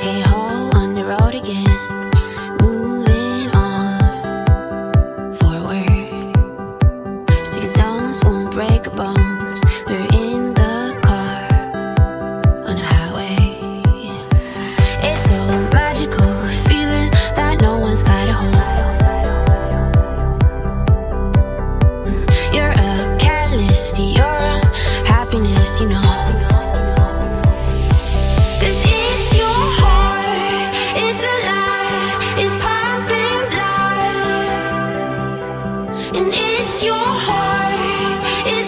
He holds it's your heart. It's